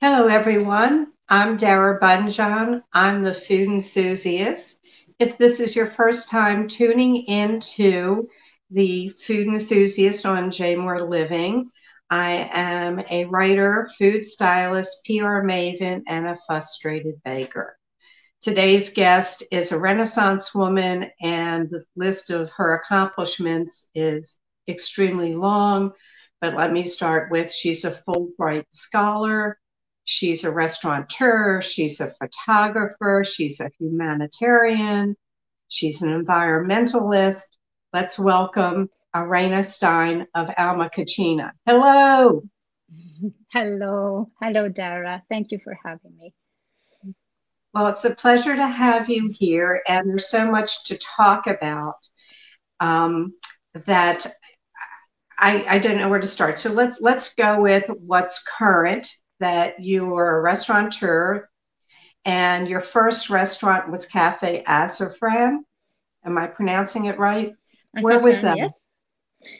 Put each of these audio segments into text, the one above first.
Hello, everyone. I'm Dara Bunjon. I'm the food enthusiast. If this is your first time tuning into the food enthusiast on Jmore Living, I am a writer, food stylist, PR maven, and a frustrated baker. Today's guest is a Renaissance woman, and the list of her accomplishments is extremely long. But let me start with she's a Fulbright scholar, she's a restaurateur, she's a photographer, she's a humanitarian, she's an environmentalist. Let's welcome Irena Stein of Alma Cocina. Hello. Hello. Hello, Dara. Thank you for having me. Well, it's a pleasure to have you here, and there's so much to talk about um, that I, I don't know where to start. So let's let's go with what's current. That you were a restaurateur, and your first restaurant was Cafe Azafran. Am I pronouncing it right? Azafran, where was that? Yes.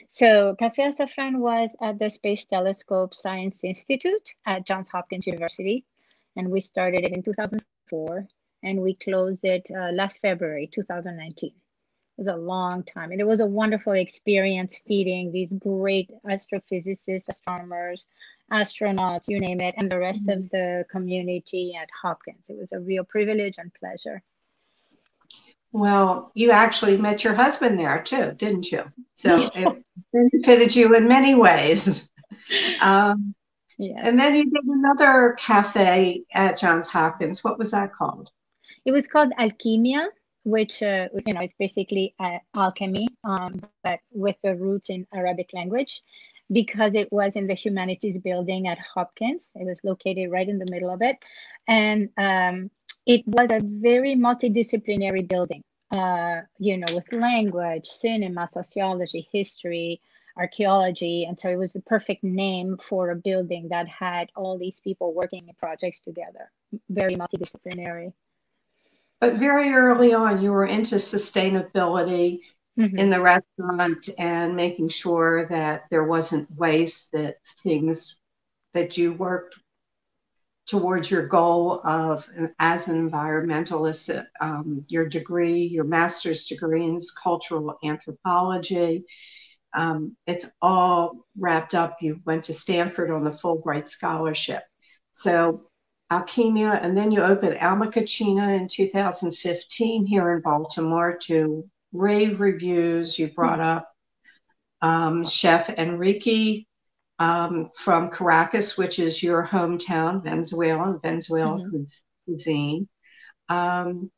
So Cafe Azafran was at the Space Telescope Science Institute at Johns Hopkins University, and we started it in 2004 and we closed it uh, last February 2019. It was a long time, and it was a wonderful experience feeding these great astrophysicists, astronomers, astronauts, you name it, and the rest mm-hmm. of the community at Hopkins. It was a real privilege and pleasure. Well, you actually met your husband there too, didn't you? So yes. it benefited you in many ways. Um, Yes. And then you did another cafe at Johns Hopkins. What was that called? It was called Alchemia, which uh, you know it's basically uh, alchemy, um, but with the roots in Arabic language, because it was in the humanities building at Hopkins. It was located right in the middle of it, and um, it was a very multidisciplinary building. Uh, you know, with language, cinema, sociology, history, archaeology. And so it was the perfect name for a building that had all these people working in projects together, very multidisciplinary. But very early on, you were into sustainability mm-hmm. in the restaurant and making sure that there wasn't waste, that things that you worked towards your goal of as an environmentalist um, your degree your master's degree in cultural anthropology um, it's all wrapped up. You went to Stanford on the Fulbright scholarship. So Alchemia, and then you opened Alma Cocina in 2015 here in Baltimore to rave reviews. You brought up um, Chef Enrique um, from Caracas, which is your hometown, Venezuela, Venezuelan mm-hmm. cuisine. Um,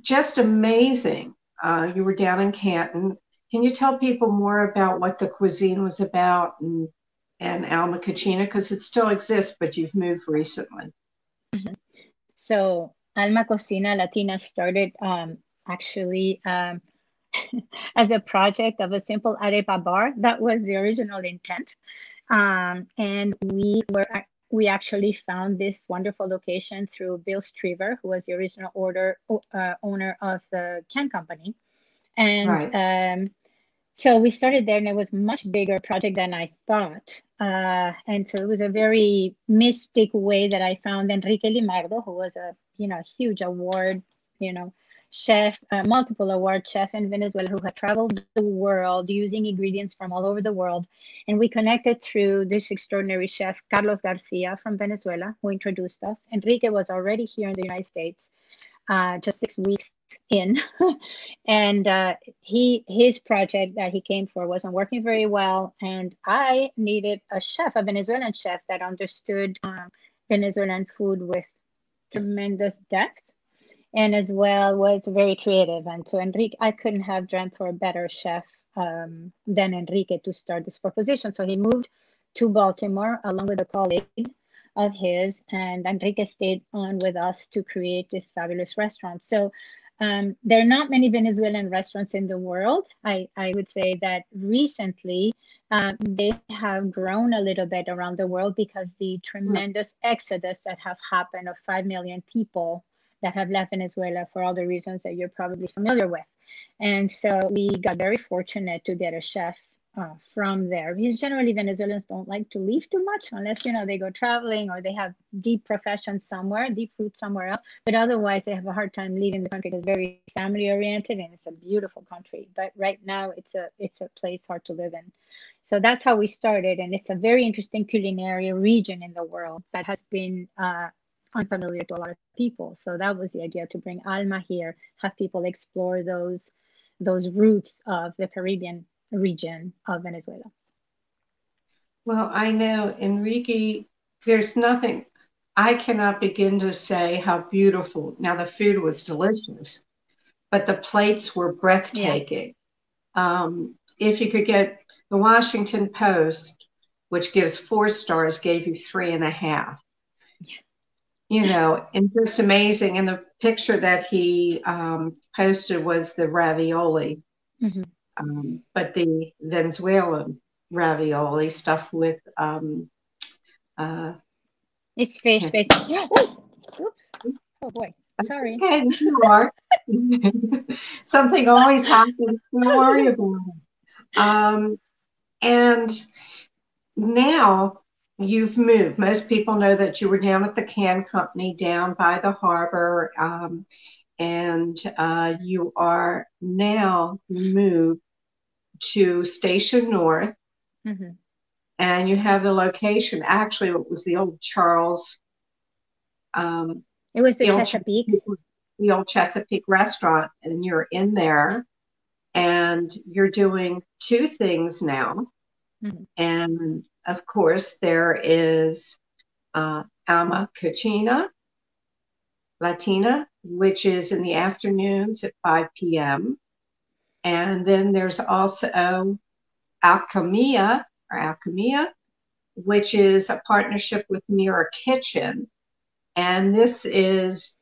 just amazing. Uh, you were down in Canton can you tell people more about what the cuisine was about and, and Alma Cocina? Because it still exists, but you've moved recently. Mm-hmm. So, Alma Cocina Latina started um, actually um, as a project of a simple arepa bar. That was the original intent. Um, and we were we actually found this wonderful location through Bill Struever, who was the original order uh, owner of the can company. And right. um, so we started there and it was much bigger project than i thought uh, and so it was a very mystic way that i found enrique limardo who was a you know huge award you know chef uh, multiple award chef in venezuela who had traveled the world using ingredients from all over the world. And we connected through this extraordinary chef carlos garcia from venezuela who introduced us. Enrique was already here in the united states uh, just six weeks in, and uh, he his project that he came for wasn't working very well, and I needed a chef, a Venezuelan chef that understood um, Venezuelan food with tremendous depth, and as well was very creative. And so Enrique, I couldn't have dreamt for a better chef um, than Enrique to start this proposition. So he moved to Baltimore along with a colleague of his, and Enrique stayed on with us to create this fabulous restaurant. So um, there are not many Venezuelan restaurants in the world. I, I would say that recently uh, they have grown a little bit around the world because the tremendous exodus that has happened of 5 million people that have left Venezuela for all the reasons that you're probably familiar with. And so we got very fortunate to get a chef uh, from there because generally Venezuelans don't like to leave too much unless you know they go traveling or they have deep profession somewhere, deep roots somewhere else. But otherwise, they have a hard time leaving the country it's very family oriented and it's a beautiful country. But right now, it's a it's a place hard to live in. So that's how we started, and it's a very interesting culinary region in the world that has been uh, unfamiliar to a lot of people. So that was the idea to bring Alma here, have people explore those those roots of the Caribbean region of Venezuela. Well, I know Enrique, there's nothing I cannot begin to say how beautiful. Now the food was delicious, but the plates were breathtaking. Yeah. Um, if you could get the Washington Post, which gives four stars, gave you three and a half you know, and just amazing. And the picture that he um, posted was the ravioli, mm-hmm. um, but the Venezuelan ravioli stuff with. Um, uh, it's fish, basically. oops. Oh boy. Sorry. Okay, you are. Something always happens. Don't worry about it. Um, and now you've moved. Most people know that you were down at the can company down by the harbor, um, and uh, you are now moved to Station North, mm-hmm. and you have the location. Actually, it was the old Charles. Um, it was the, the Chesapeake. Old, the old Chesapeake restaurant, and you're in there, and you're doing two things now. Mm-hmm. And of course, there is uh, Alma Cocina Latina, which is in the afternoons at 5 p.m. And then there's also Alchemia or Alchemia, which is a partnership with Mera Kitchen. And this is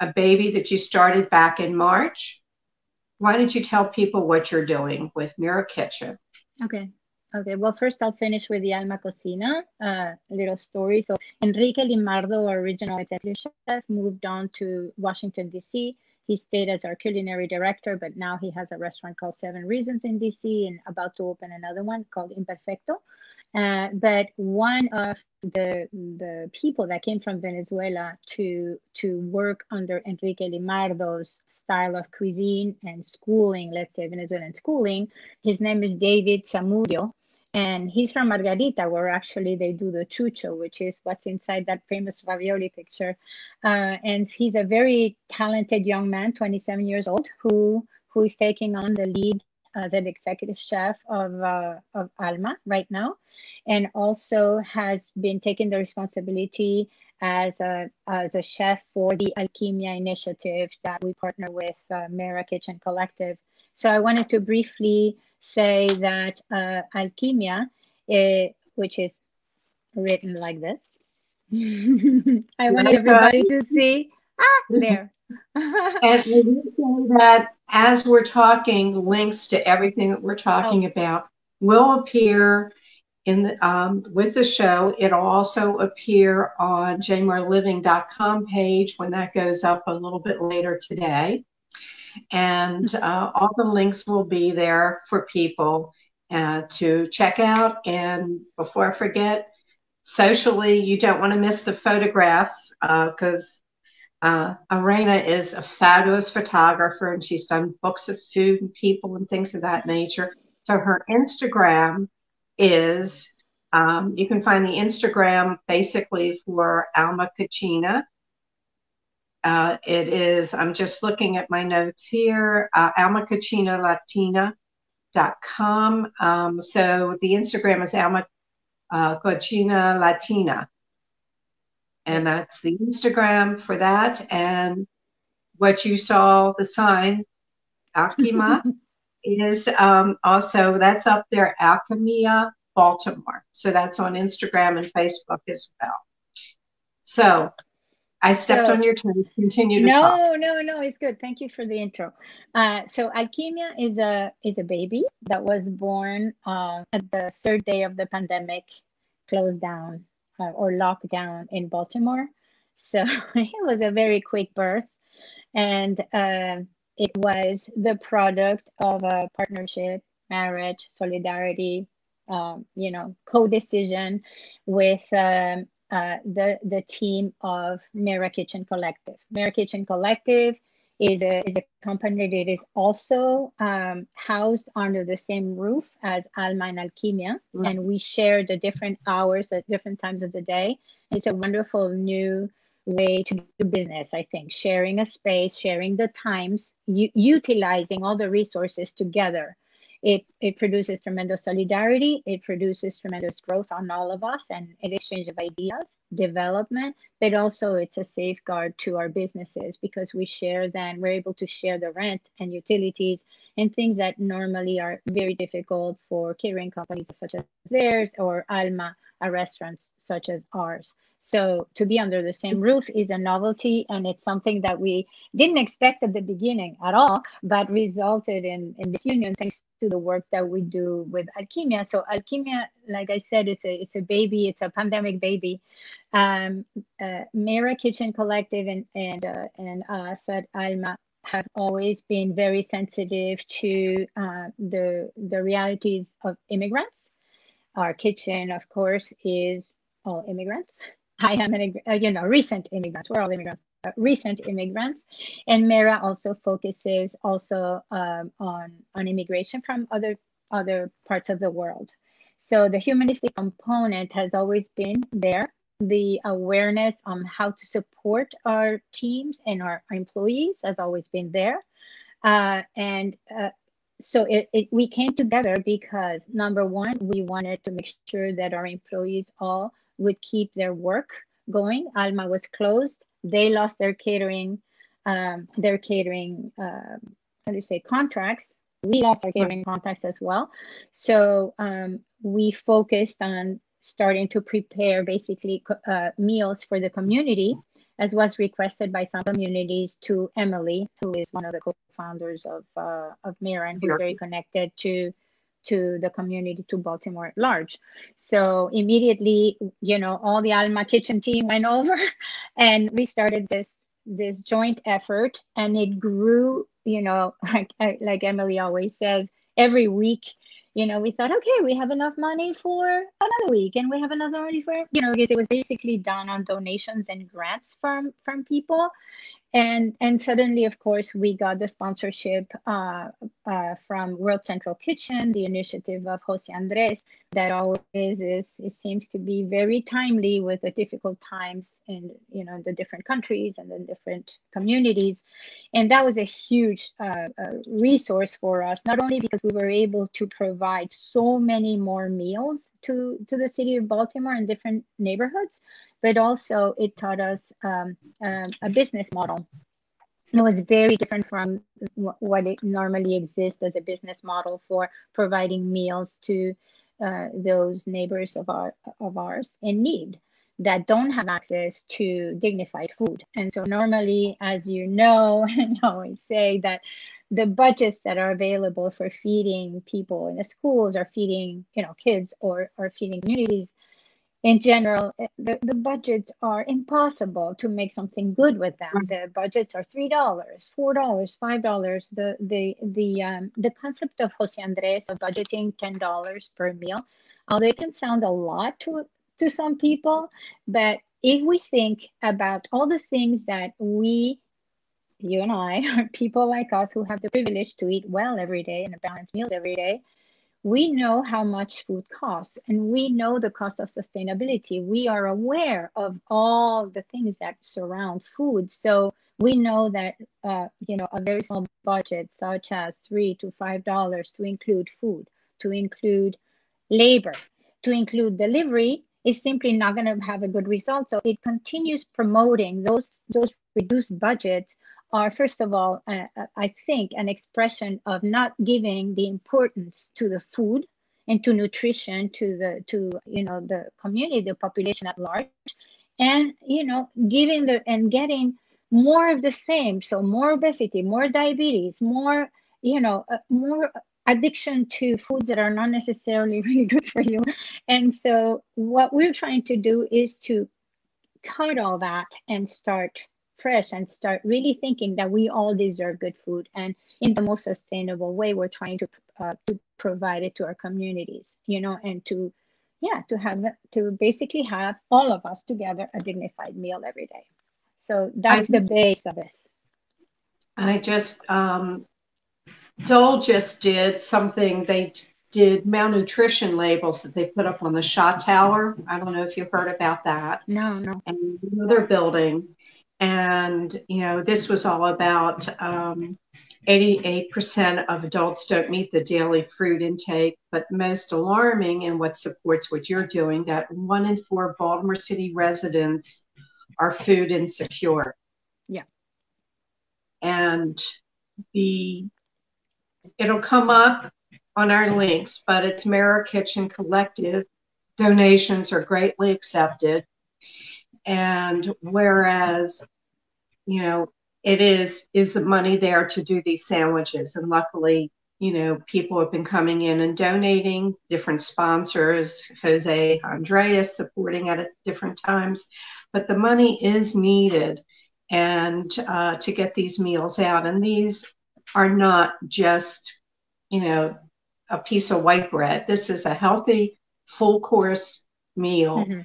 a baby that you started back in March. Why don't you tell people what you're doing with Mera Kitchen? Okay. Okay, well, first I'll finish with the Alma Cocina, uh, little story. So Enrique Limardo, our original executive chef, moved on to Washington, D.C. He stayed as our culinary director, but now he has a restaurant called Seven Reasons in D.C. and about to open another one called Imperfecto. Uh, but one of the the people that came from Venezuela to to work under Enrique Limardo's style of cuisine and schooling, let's say Venezuelan schooling, his name is David Zamudio, and he's from Margarita, where actually they do the chucho, which is what's inside that famous ravioli picture. Uh, and he's a very talented young man, 27 years old, who who is taking on the lead as an executive chef of uh, of Alma right now, and also has been taking the responsibility as a as a chef for the Alkimiah initiative that we partner with uh, Mera Kitchen Collective. So I wanted to briefly say that uh, Alkimiah, uh, which is written like this. I want everybody to see. Ah, there. and that as we're talking, links to everything that we're talking oh. about will appear in the, um, with the show. It'll also appear on jmoreliving.com page when that goes up a little bit later today. And uh, all the links will be there for people uh, to check out. And before I forget, socially, you don't want to miss the photographs because uh, uh, Irena is a fabulous photographer and she's done books of food and people and things of that nature. So her Instagram is, um, you can find the Instagram basically for Alma Cocina uh, it is, I'm just looking at my notes here, uh, almacocinalatina.com. Um, so the Instagram is Alma uh, Latina. And that's the Instagram for that. And what you saw, the sign, Alkimiah, is um, also, that's up there, Alchemia Baltimore. So that's on Instagram and Facebook as well. So I stepped so, on your toes. Continue to no, talk. no, no. It's good. Thank you for the intro. Uh, so Alkimiah is a is a baby that was born uh, at the third day of the pandemic, closed down uh, or locked down in Baltimore. So it was a very quick birth, and uh, it was the product of a partnership marriage, solidarity, um, you know, co-decision with um, uh, the the team of Mera Kitchen Collective. Mera Kitchen Collective is a is a company that is also um, housed under the same roof as Alma and Alkimiah, mm-hmm. and we share the different hours at different times of the day. It's a wonderful new way to do business. I think sharing a space, sharing the times, u- utilizing all the resources together it, it produces tremendous solidarity. It produces tremendous growth on all of us and an exchange of ideas, development, but also it's a safeguard to our businesses because we share then, we're able to share the rent and utilities and things that normally are very difficult for catering companies such as theirs or Alma, a restaurant such as ours. So to be under the same roof is a novelty, and it's something that we didn't expect at the beginning at all, but resulted in, in this union thanks to the work that we do with Alkimiah. So Alkimiah, like I said, it's a it's a baby, it's a pandemic baby. Um, uh, Mera Kitchen Collective and and uh, and us at Alma have always been very sensitive to uh, the the realities of immigrants. Our kitchen, of course, is all immigrants. I am an, uh, you know, recent immigrants. We're all immigrants, recent immigrants. And Mera also focuses also um, on, on immigration from other, other parts of the world. So the humanistic component has always been there. The awareness on how to support our teams and our, employees has always been there. Uh, and uh, so it, it, we came together because number one, we wanted to make sure that our employees all would keep their work going. Alma was closed. They lost their catering, um, their catering, uh, how do you say, contracts. We lost our catering contracts as well. So um, we focused on starting to prepare basically uh, meals for the community, as was requested by some communities to Emily, who is one of the co-founders of uh, of Mera and who's very connected to to the community to Baltimore at large. So immediately, you know, all the Alma Kitchen team went over and we started this this joint effort and it grew, you know, like like Emily always says, every week, you know, we thought, okay, we have enough money for another week and we have another money for, you know, because it was basically done on donations and grants from from people and and suddenly of course we got the sponsorship uh, uh, from world central kitchen the initiative of jose andres that always is it seems to be very timely with the difficult times in you know the different countries and the different communities. And that was a huge uh, uh resource for us not only because we were able to provide so many more meals to to the city of baltimore in different neighborhoods but also it taught us um, um, a business model. It was very different from what it normally exists as a business model for providing meals to uh, those neighbors of our of ours in need that don't have access to dignified food. And so normally, as you know, and I always say that the budgets that are available for feeding people in the schools or feeding, you know, kids or, or feeding communities in general, eh, the, the budgets are impossible to make something good with them. The budgets are three dollars, four dollars, five dollars. The the the um, the concept of Jose Andres of budgeting ten dollars per meal, although it can sound a lot to to some people, but if we think about all the things that we you and I, are people like us who have the privilege to eat well every day and a balanced meal every day, we know how much food costs and we know the cost of sustainability. We are aware of all the things that surround food. So we know that uh, you know a very small budget, such as three to five dollars, to include food, to include labor, to include delivery, is simply not going to have a good result. So it continues promoting those those reduced budgets are first of all, uh, uh, I think, an expression of not giving the importance to the food and to nutrition to the to you know the community, the population at large, and you know giving the and getting more of the same. So more obesity, more diabetes, more you know uh, more addiction to foods that are not necessarily really good for you. And so what we're trying to do is to cut all that and start fresh and start really thinking that we all deserve good food and in the most sustainable way we're trying to uh, to provide it to our communities you know and to yeah to have to basically have all of us together a dignified meal every day. So that's I, the base of this. I just um dole just did something. They did malnutrition labels that they put up on the shot tower. I don't know if you heard about that. No no. And another building and you know this was all about um, 88% of adults don't meet the daily fruit intake, but most alarming and what supports what you're doing that one in four Baltimore City residents are food insecure. Yeah. And the it'll come up on our links, but it's Mera Kitchen Collective. Donations are greatly accepted. And whereas, you know, it is is the money there to do these sandwiches? And luckily you know people have been coming in and donating different sponsors jose andres supporting at different times. But the money is needed and uh, to get these meals out. And these are not just you know a piece of white bread. This is a healthy full course meal. Mm-hmm.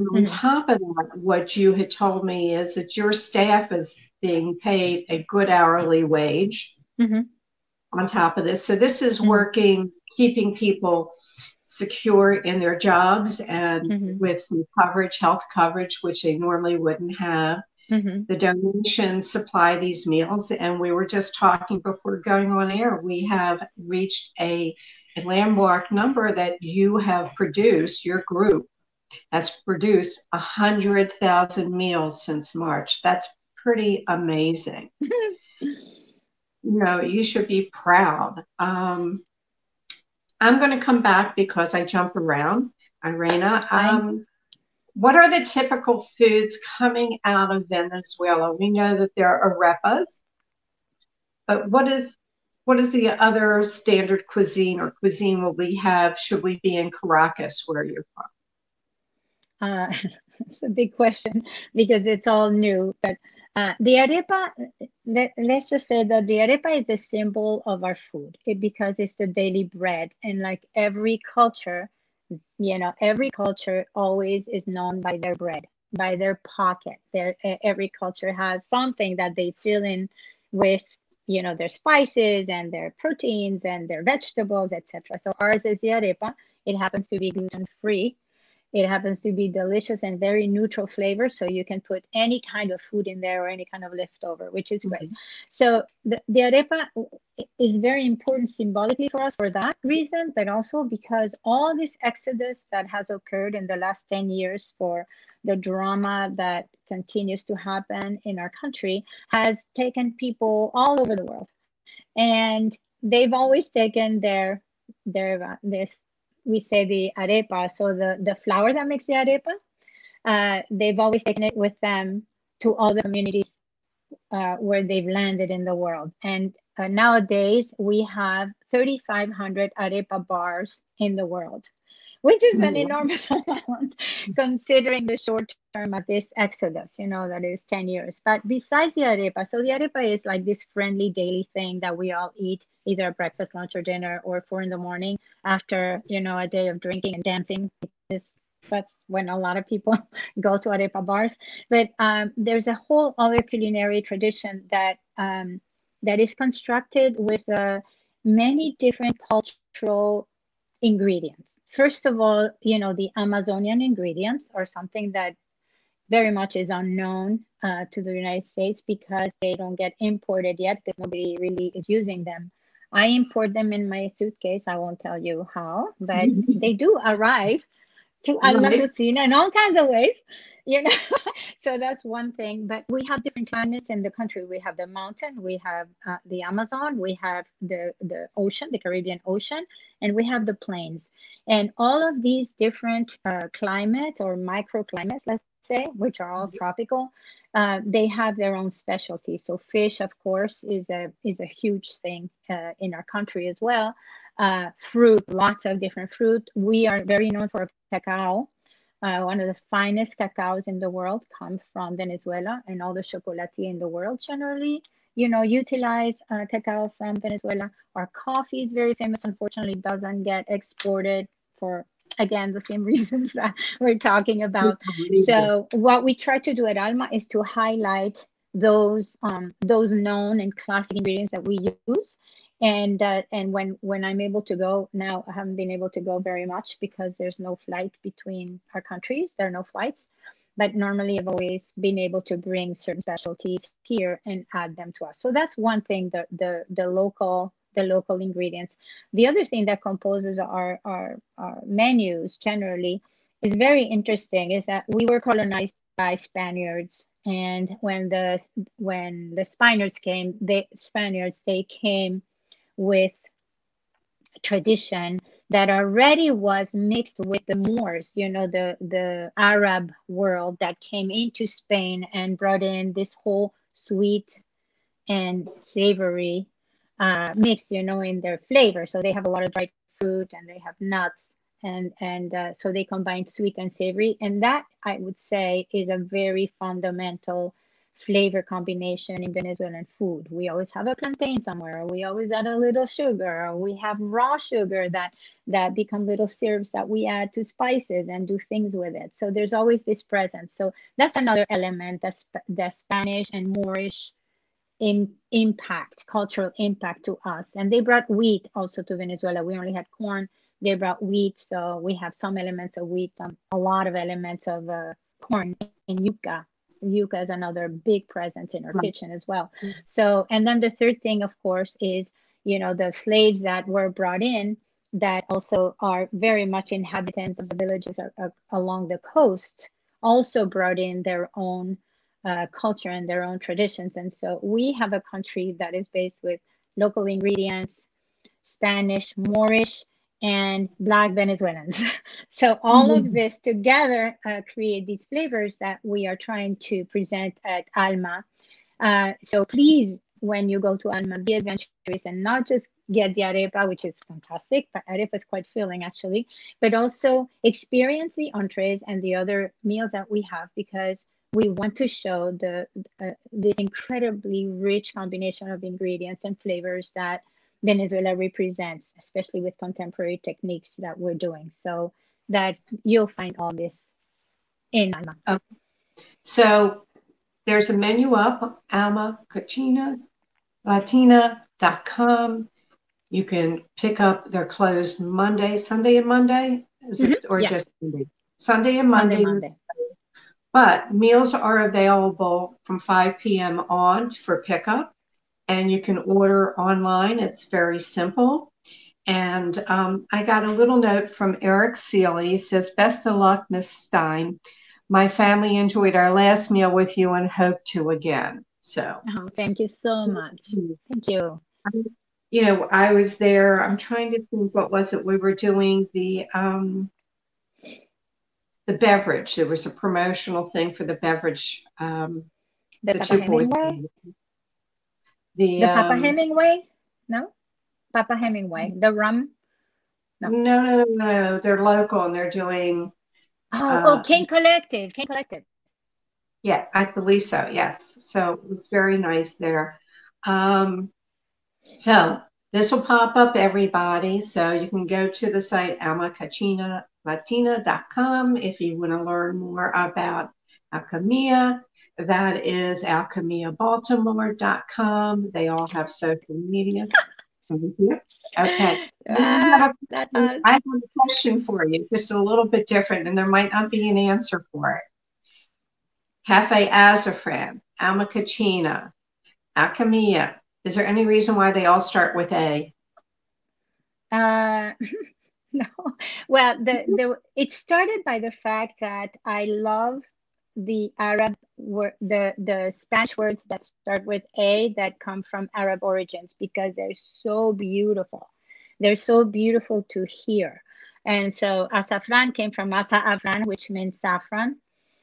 On mm-hmm. top of that what you had told me is that your staff is being paid a good hourly wage mm-hmm. on top of this. So this is mm-hmm. working, keeping people secure in their jobs and mm-hmm. with some coverage, health coverage, which they normally wouldn't have. Mm-hmm. The donations supply these meals, and we were just talking before going on air. We have reached a, a landmark number that you have produced, your group has produced 100,000 meals since March. That's pretty amazing. you know, you should be proud. Um, I'm going to come back because I jump around. Irena, um, what are the typical foods coming out of Venezuela? We know that there are arepas, but what is what is the other standard cuisine or cuisine will we have should we be in Caracas, where you're from? Uh, it's a big question because it's all new. But uh, the arepa, let, us just say that the arepa is the symbol of our food it, because it's the daily bread. And like every culture, you know, every culture always is known by their bread, by their pocket. Their, every culture has something that they fill in with you know their spices and their proteins and their vegetables etc so ours is the arepa it happens to be gluten free it happens to be delicious and very neutral flavor. So you can put any kind of food in there or any kind of leftover, which is great. Mm-hmm. So the, the arepa is very important symbolically for us for that reason, but also because all this exodus that has occurred in the last 10 years for the drama that continues to happen in our country has taken people all over the world. And they've always taken their their this we say the arepa, so the, the flour that makes the arepa, uh, they've always taken it with them to all the communities uh, where they've landed in the world. And uh, nowadays, we have 3,500 arepa bars in the world which is an enormous amount considering the short term of this exodus, you know, that is 10 years. But besides the arepa, so the arepa is like this friendly daily thing that we all eat either breakfast, lunch, or dinner, or four in the morning after, you know, a day of drinking and dancing. This that's when a lot of people go to arepa bars. But um, there's a whole other culinary tradition that um, that is constructed with uh, many different cultural ingredients first of all, you know, the Amazonian ingredients are something that very much is unknown uh, to the United States because they don't get imported yet because nobody really is using them. I import them in my suitcase. I won't tell you how, but they do arrive to Alma Cocina in all kinds of ways you know so that's one thing but we have different climates in the country. We have the mountain we have uh, the amazon we have the the ocean the caribbean ocean and we have the plains. And all of these different uh, climates or microclimates let's say which are all mm-hmm. tropical uh, they have their own specialty. So fish of course is a is a huge thing uh, in our country as well. Uh, fruit lots of different fruit. We are very known for cacao Uh, one of the finest cacaos in the world come from Venezuela, and all the chocolatier in the world generally, you know, utilize uh, cacao from Venezuela. Our coffee is very famous. Unfortunately, doesn't get exported for again the same reasons that we're talking about. So, what we try to do at Alma is to highlight those um, those known and classic ingredients that we use and uh, and when when i'm able to go now i haven't been able to go very much because there's no flight between our countries. There are no flights. But normally i've always been able to bring certain specialties here and add them to us. So that's one thing the the, the local the local ingredients. The other thing that composes our, our our menus generally is very interesting is that we were colonized by spaniards. And when the when the spaniards came the spaniards they came with tradition that already was mixed with the Moors, you know, the, the Arab world that came into Spain and brought in this whole sweet and savory uh, mix, you know, in their flavor. So they have a lot of dried fruit and they have nuts. And, and uh, so they combine sweet and savory. And that, I would say, is a very fundamental flavor combination in Venezuelan food. We always have a plantain somewhere, we always add a little sugar, we have raw sugar that that become little syrups that we add to spices and do things with it. So there's always this presence. So that's another element that's the Spanish and Moorish in impact, cultural impact to us. And they brought wheat also to Venezuela. We only had corn. They brought wheat, so we have some elements of wheat, some a lot of elements of uh, corn and yuca yuca is another big presence in our right. kitchen as well. Mm-hmm. So, and then the third thing, of course, is you know the slaves that were brought in that also are very much inhabitants of the villages are, are along the coast also brought in their own uh, culture and their own traditions and so we have a country that is based with local ingredients spanish moorish and black Venezuelans. so all mm-hmm. of this together uh, create these flavors that we are trying to present at Alma. Uh, so please, when you go to Alma, be adventurous and not just get the arepa, which is fantastic, but arepa is quite filling actually, but also experience the entrees and the other meals that we have because we want to show the uh, this incredibly rich combination of ingredients and flavors that Venezuela represents, especially with contemporary techniques that we're doing. So that you'll find all this in Alma. Okay. So there's a menu up, Alma Cocina, Latina.com. You can pick up, they're closed Monday, Sunday and Monday, is mm-hmm. it, or yes. just Sunday? Sunday and Monday. Sunday, Monday. But meals are available from 5 p.m. on for pickup and you can order online. It's very simple. And um, I got a little note from Eric Seely. He says, Best of luck, Miss Stein. My family enjoyed our last meal with you and hope to again. So, oh, thank you so much. Thank you. You know, I was there. I'm trying to think what was it we were doing the um, the beverage. There was a promotional thing for the beverage. Um, the, the two boys. The, the Papa um, Hemingway? No? Papa Hemingway. The rum? No. no, no, no, no. They're local and they're doing. Oh, uh, oh, Cane Collective. Cane Collective. Yeah, I believe so. Yes. So it was very nice there. Um, so this will pop up everybody. So you can go to the site almacocinalatina.com if you want to learn more about Alkimiah. That is alchemiabaltimore.com. They all have social media. Okay. Ah. I have a question for you, just a little bit different, and there might not be an answer for it. Cafe Azafran, Almacocina, Alchemia. Is there any reason why they all start with A? Uh, no. Well, the, the it started by the fact that I love the Arab word, the the Spanish words that start with A that come from Arab origins because they're so beautiful. They're so beautiful to hear. And so azafran came from asa afran, which means saffron.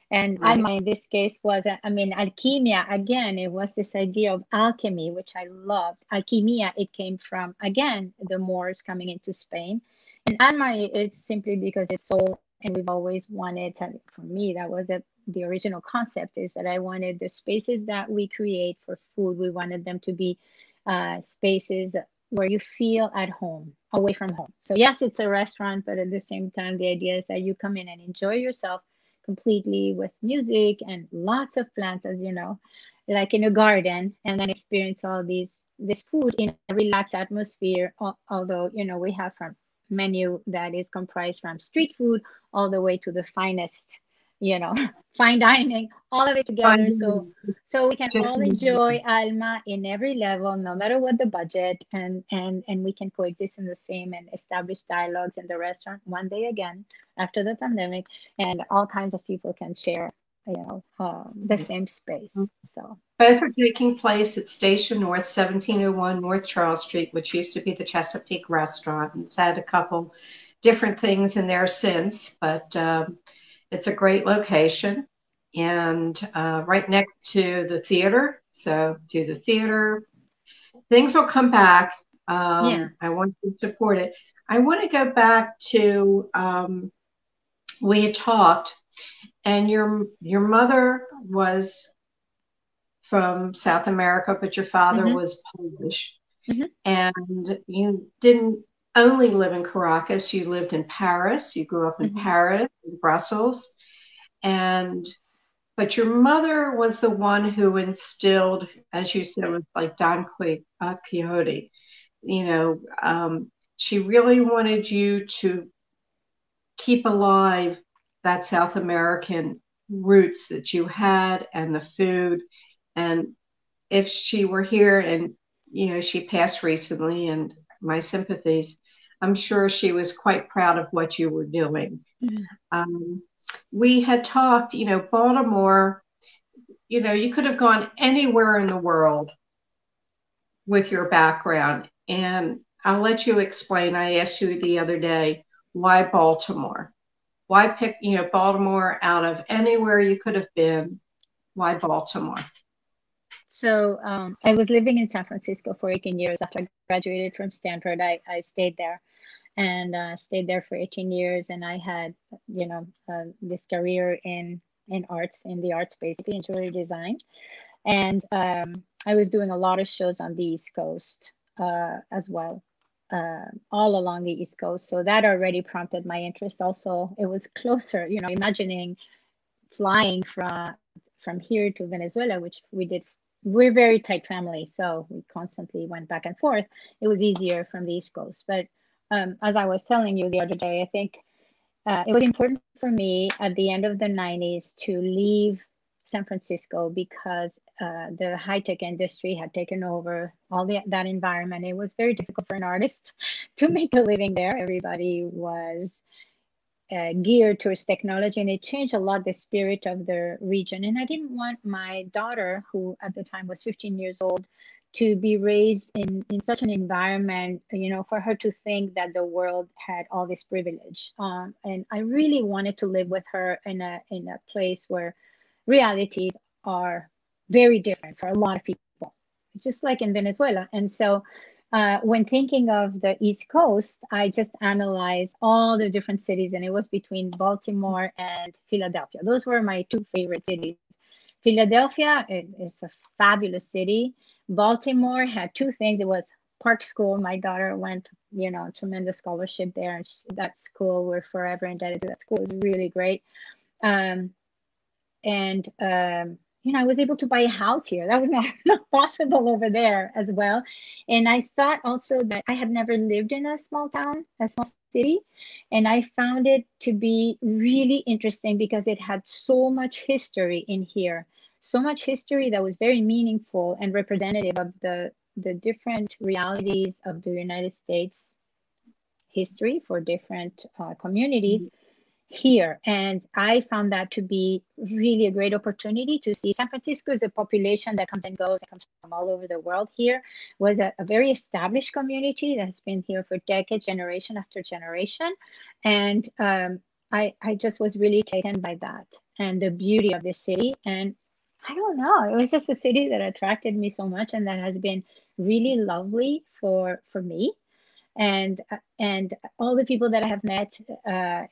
And right. Alma in this case was, uh, I mean, alchemia, again, it was this idea of alchemy, which I loved. Alchemia, it came from, again, the Moors coming into Spain. And Alma is simply because it's so and we've always wanted to, for me that was a, the original concept is that i wanted the spaces that we create for food. We wanted them to be uh, spaces where you feel at home away from home. So yes it's a restaurant but at the same time the idea is that you come in and enjoy yourself completely with music and lots of plants as you know like in a garden and then experience all these this food in a relaxed atmosphere although you know we have from menu that is comprised from street food all the way to the finest you know fine dining all of it together. So so we can Just all enjoy alma in every level no matter what the budget and and and we can coexist in the same and establish dialogues in the restaurant one day again after the pandemic. And all kinds of people can share you know um, the mm-hmm. same space. Mm-hmm. so. Both are taking place at station north 1701 north charles street which used to be the chesapeake restaurant. It's had a couple different things in there since but um, it's a great location and uh, right next to the theater so to the theater things will come back um, yeah. i want to support it i want to go back to um, we had talked and your your mother was from South America, but your father mm-hmm. was Polish, mm-hmm. and you didn't only live in Caracas. You lived in Paris. You grew up in mm-hmm. Paris, in Brussels, and but your mother was the one who instilled, as you said, was like Don uh, Quixote. You know, um, she really wanted you to keep alive that South American roots that you had and the food. And if she were here and, you know, she passed recently and my sympathies, I'm sure she was quite proud of what you were doing. Mm-hmm. Um, we had talked, you know, Baltimore, you know, you could have gone anywhere in the world with your background. And I'll let you explain. I asked you the other day, why Baltimore? why pick you know baltimore out of anywhere you could have been why baltimore so um, i was living in san francisco for 18 years after i graduated from stanford i, I stayed there and uh, stayed there for 18 years and i had you know uh, this career in in arts in the arts basically interior design and um, i was doing a lot of shows on the east coast uh, as well uh, all along the East Coast. So that already prompted my interest. Also, it was closer, you know, imagining flying from from here to Venezuela, which we did. We're very tight family, so we constantly went back and forth. It was easier from the East Coast. But um, as I was telling you the other day, I think uh, it was important for me at the end of the 90s to leave San Francisco because uh, the high tech industry had taken over all the, that environment. It was very difficult for an artist to make a living there. Everybody was uh, geared towards technology, and it changed a lot the spirit of the region. And I didn't want my daughter, who at the time was 15 years old, to be raised in, in such an environment, you know, for her to think that the world had all this privilege. Um, and I really wanted to live with her in a in a place where realities are very different for a lot of people, just like in Venezuela. And so uh, when thinking of the East Coast, I just analyzed all the different cities, and it was between Baltimore and Philadelphia. Those were my two favorite cities. Philadelphia is a fabulous city. Baltimore had two things. It was Park School. My daughter went, you know, tremendous scholarship there. And that school, we're forever indebted to that school. It was really great. Um, and um, you know, I was able to buy a house here. That was not, not possible over there as well. And I thought also that I had never lived in a small town, a small city. And I found it to be really interesting because it had so much history in here, so much history that was very meaningful and representative of the, the different realities of the United States history for different uh, communities. Mm-hmm here. And I found that to be really a great opportunity to see San Francisco is a population that comes and goes, and comes from all over the world here, was a, a, very established community that has been here for decades, generation after generation. And um, I, I just was really taken by that and the beauty of the city. And I don't know, it was just a city that attracted me so much and that has been really lovely for for me and and all the people that I have met uh,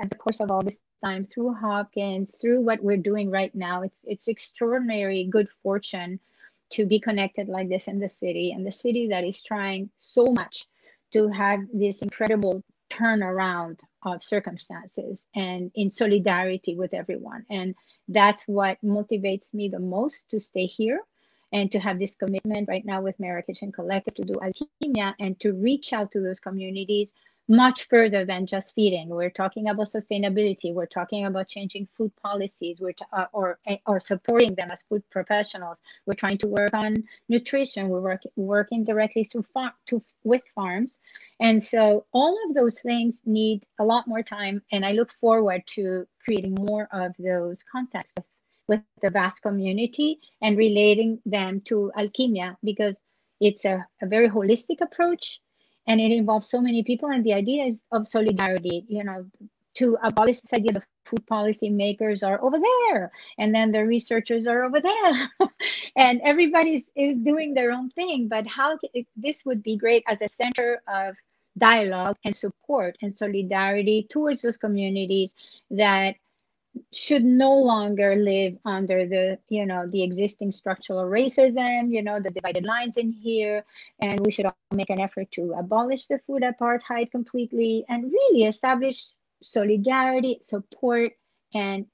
at the course of all this time through Hopkins, through what we're doing right now. It's it's extraordinary good fortune to be connected like this in the city and the city that is trying so much to have this incredible turnaround of circumstances and in solidarity with everyone. And that's what motivates me the most to stay here and to have this commitment right now with Mera Kitchen Collective to do Alkimiah and to reach out to those communities much further than just feeding. We're talking about sustainability. We're talking about changing food policies. We're uh, or eh, or supporting them as food professionals. We're trying to work on nutrition. We're work, working directly through far- to with farms, and so all of those things need a lot more time. And I look forward to creating more of those contacts with with the vast community and relating them to Alkimiah because it's a, a very holistic approach and it involves so many people. And the idea is of solidarity you know to abolish this idea the food policy makers are over there and then the researchers are over there. And everybody is doing their own thing. But how this would be great as a center of dialogue and support and solidarity towards those communities that should no longer live under the you know the existing structural racism you know the divided lines in here. And we should all make an effort to abolish the food apartheid completely and really establish solidarity support and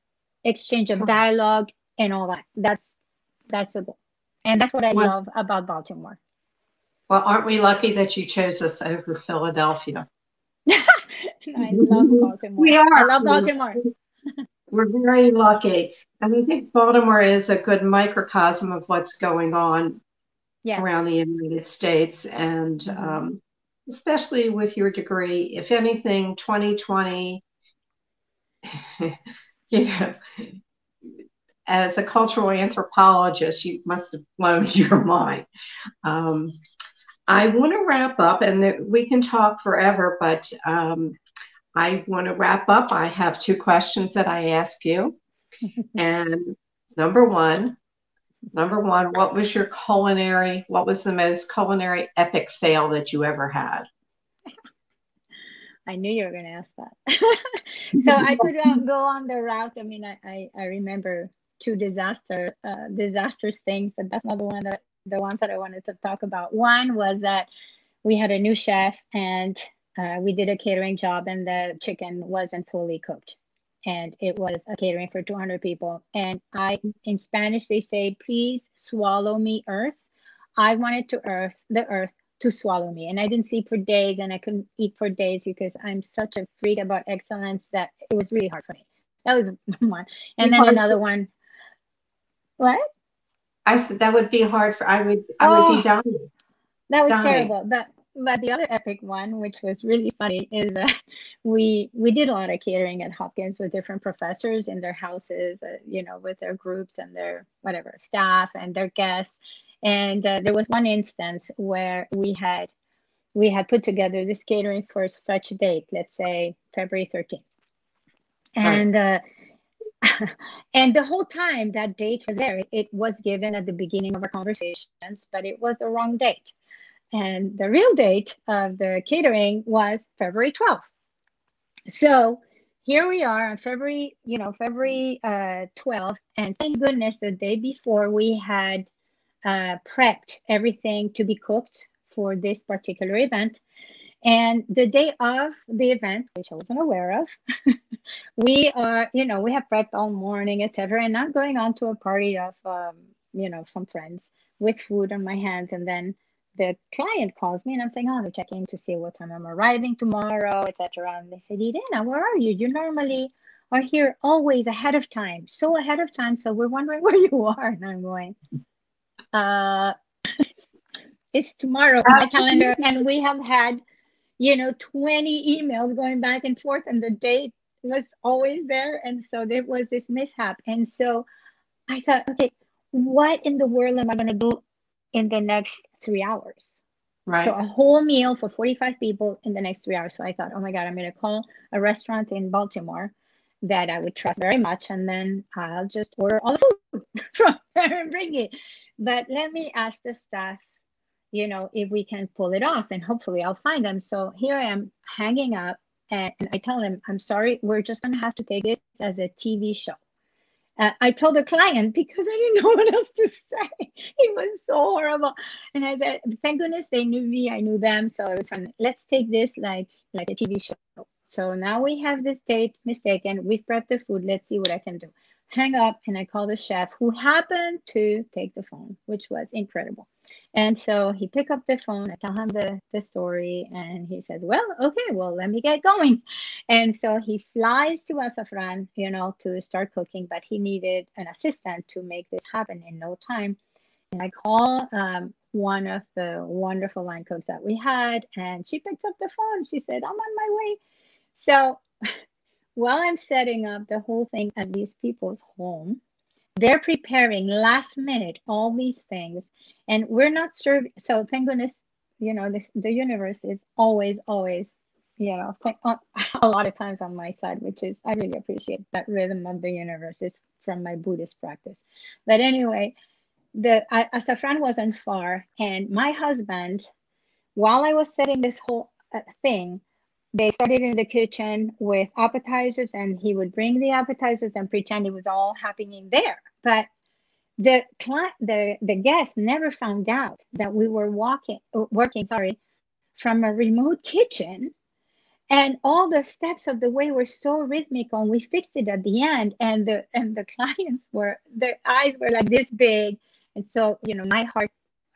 exchange of dialogue and all that. That's that's the goal. And that's what i well, love about baltimore. well aren't we lucky that you chose us over philadelphia? I love baltimore. We are. I love baltimore we're very lucky. And I think Baltimore is a good microcosm of what's going on yes. around the United States. And um, especially with your degree, if anything, 2020, you know, as a cultural anthropologist, you must have blown your mind. Um, I want to wrap up, and we can talk forever, but um, I want to wrap up. I have two questions that I ask you. and number one, number one, what was your culinary, what was the most culinary epic fail that you ever had? I knew you were going to ask that. so I could uh, go on the route. I mean, I, I, I remember two disaster, uh, disastrous things, but that's not the one that the ones that I wanted to talk about. One was that we had a new chef and uh, we did a catering job and the chicken wasn't fully cooked. And it was a catering for 200 people. And i in spanish they say please swallow me earth. I wanted to earth the earth to swallow me. And i didn't sleep for days and i couldn't eat for days because i'm such a freak about excellence that it was really hard for me. That was one. And then another one. What? I said that would be hard for i would i would be oh, dying. That was terrible. But but the other epic one, which was really funny, is that we we did a lot of catering at Hopkins with different professors in their houses, uh, you know, with their groups and their whatever staff and their guests. And uh, there was one instance where we had we had put together this catering for such a date, let's say February 13th, and. Right. Uh, and the whole time that date was there, it was given at the beginning of our conversations, but it was the wrong date. And the real date of the catering was February 12th. So here we are on February, you know, February uh, 12th. And thank goodness the day before we had uh, prepped everything to be cooked for this particular event. And the day of the event, which I wasn't aware of, we are, you know, we have prepped all morning, etc. And I'm going on to a party of, um, you know, some friends with food on my hands. And then the client calls me and I'm saying, oh, I'm checking to see what time I'm arriving tomorrow, etc. And they said, Irena, where are you? You normally are here always ahead of time, so ahead of time. So we're wondering where you are. And I'm going, uh, it's tomorrow on my calendar. And we have had, you know, 20 emails going back and forth, and the date was always there. And so there was this mishap. And so I thought, okay, what in the world am I going to do in the next three hours. Right. So a whole meal for 45 people in the next three hours. So I thought, oh my God, I'm going to call a restaurant in Baltimore that I would trust very much. And then I'll just order all the food from there and bring it. But let me ask the staff, you know, if we can pull it off and hopefully I'll find them. So here I am hanging up and I tell them, I'm sorry, we're just going to have to take this as a TV show. Uh, I told the client because I didn't know what else to say. It was so horrible. And I said, thank goodness they knew me, I knew them. So it was fun. Let's take this like like a TV show. So now we have this date mistaken. We've prepped the food. Let's see what I can do. Hang up and I call the chef who happened to take the phone, which was incredible. And so he picked up the phone. I tell him the, the story, and he says, "Well, okay, well, let me get going." And so he flies to Azafran, you know, to start cooking. But he needed an assistant to make this happen in no time. And I call um, one of the wonderful line cooks that we had, and she picks up the phone. She said, "I'm on my way." So while I'm setting up the whole thing at these people's home, they're preparing last minute all these things. And we're not serving so thank goodness you know this, the universe is always always you know uh, a lot of times on my side which is i really appreciate that rhythm of the universe is from my buddhist practice. But anyway the azafran wasn't far and my husband while i was setting this whole uh, thing they started in the kitchen with appetizers and he would bring the appetizers and pretend it was all happening there. But the client the the guest never found out that we were walking uh, working sorry from a remote kitchen. And all the steps of the way were so rhythmical and we fixed it at the end and the and the clients were their eyes were like this big. And so you know my heart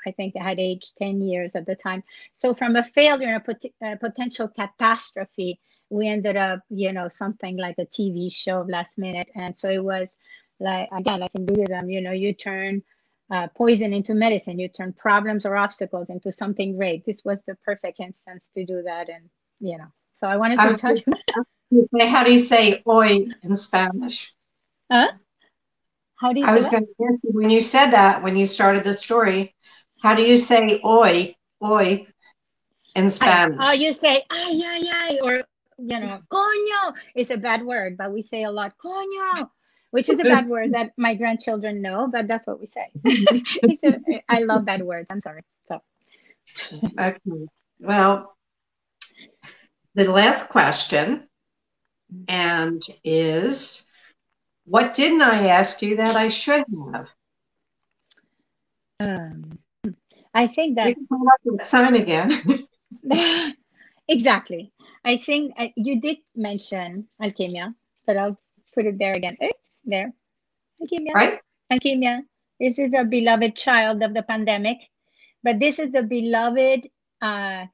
i think I had aged 10 years at the time so from a failure and a, pot- a potential catastrophe we ended up you know something like a tv show last minute and so it was like again, like in Buddhism, you know, you turn uh, poison into medicine, you turn problems or obstacles into something great. This was the perfect instance to do that, and you know, so I wanted to I tell you. How do you say "oi" in Spanish? Huh? How do you? I was going to ask you when you said that when you started the story. How do you say "oi"? "Oi" in Spanish? Oh, you say "ay ay ay" or you know, "coño." It's a bad word, but we say a lot "coño." which is a bad word that my grandchildren know, but that's what we say. a, I love bad words. I'm sorry. So. Okay. Well, the last question and is what didn't I ask you that I should have? Um, I think that sign again. exactly. I think uh, you did mention Alkimiah, but I'll put it there again. Eh? there. Alkimiah. Right. Alkimiah. This is a beloved child of the pandemic, but this is the beloved uh,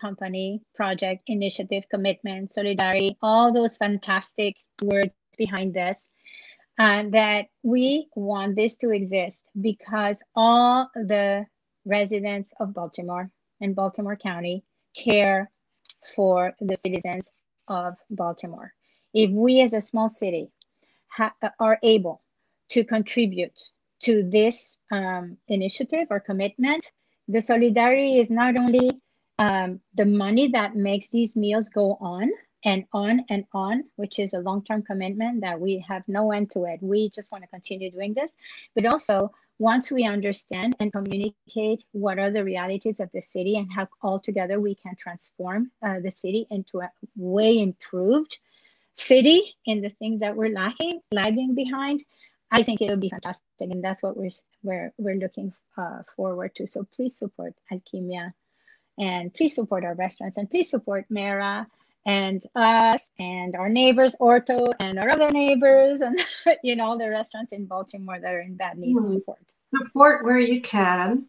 company, project, initiative, commitment, solidarity, all those fantastic words behind this. And that we want this to exist because all the residents of Baltimore and Baltimore County care for the citizens of Baltimore. If we as a small city are able to contribute to this um, initiative or commitment, the solidarity is not only um, the money that makes these meals go on and on and on, which is a long term commitment that we have no end to it. We just want to continue doing this. But also, once we understand and communicate what are the realities of the city and how altogether we can transform uh, the city into a way improved city in the things that we're lacking, lagging behind, I think it'll be fantastic, and that's what we're we're we're looking uh, forward to. So please support Alkimiah, and please support our restaurants, and please support Mera and us and our neighbors, Orto, and our other neighbors, and you know all the restaurants in Baltimore that are in bad need mm-hmm. of support. Support where you can.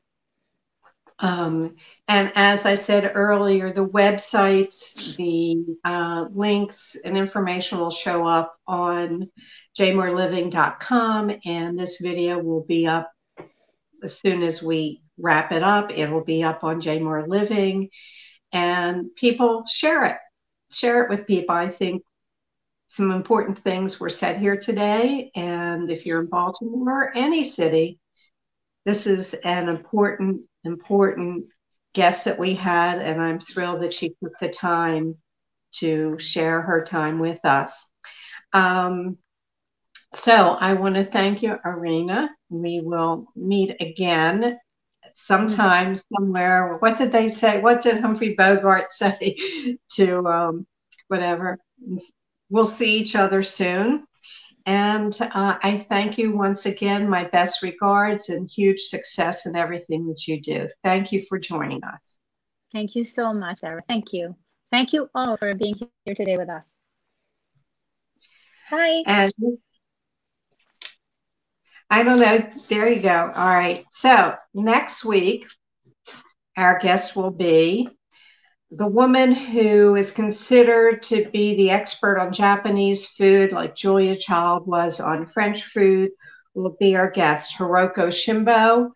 Um, and as I said earlier, the websites, the uh, links and information will show up on jmoreliving.com, and this video will be up as soon as we wrap it up. It will be up on JMore Living, and people share it. Share it with people. I think some important things were said here today, and if you're in Baltimore or any city, this is an important important guest that we had, and I'm thrilled that she took the time to share her time with us. Um, so I want to thank you, Irena. We will meet again sometime somewhere. What did they say? What did Humphrey Bogart say to um, whatever. We'll see each other soon. And uh, I thank you once again. My best regards and huge success in everything that you do. Thank you for joining us. Thank you so much, Dara. Thank you. Thank you all for being here today with us. Bye. And I don't know. There you go. All right. So next week, our guest will be the woman who is considered to be the expert on Japanese food, like Julia Child was on French food, will be our guest, Hiroko Shimbo.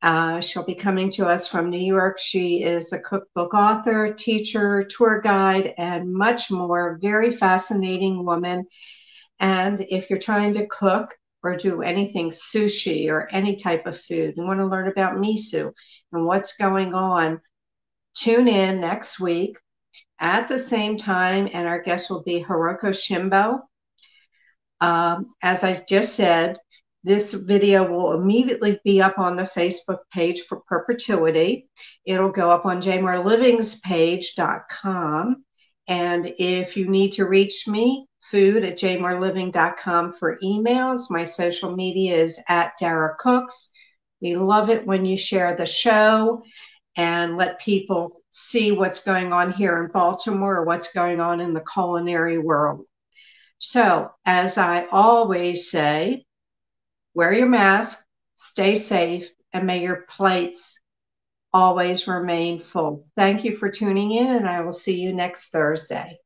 Uh, she'll be coming to us from New York. She is a cookbook author, teacher, tour guide, and much more. Very fascinating woman. And if you're trying to cook or do anything sushi or any type of food, you want to learn about miso and what's going on, tune in next week at the same time. And our guest will be Hiroko Shimbo. Um, as I just said, this video will immediately be up on the Facebook page for perpetuity. It'll go up on jmorelivingspage.com. And if you need to reach me, food at jmoreliving.com for emails. My social media is at Dara Cooks. We love it when you share the show and let people see what's going on here in Baltimore or what's going on in the culinary world. So, as I always say, wear your mask, stay safe, and may your plates always remain full. Thank you for tuning in, and I will see you next Thursday.